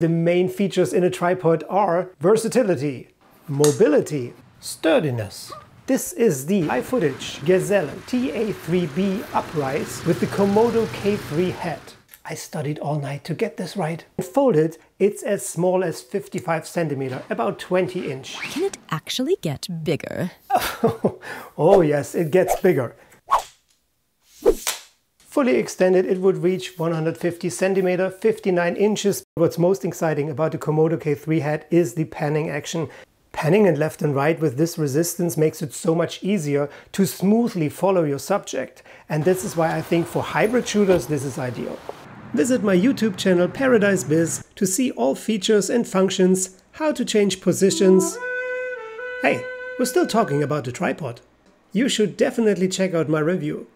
The main features in a tripod are versatility, mobility, sturdiness. This is the iFootage Gazelle TA3B Uprise with the Komodo K3 head. I studied all night to get this right. Folded, it's as small as 55 centimeter, about 20 inch. Can it actually get bigger? oh yes, it gets bigger. Fully extended, it would reach 150 centimeter, 59 inches. What's most exciting about the Komodo K3 head is the panning action. Panning it left and right with this resistance makes it so much easier to smoothly follow your subject. And this is why I think for hybrid shooters this is ideal. Visit my YouTube channel ParadiseBizz to see all features and functions, how to change positions. Hey, we're still talking about the tripod. You should definitely check out my review.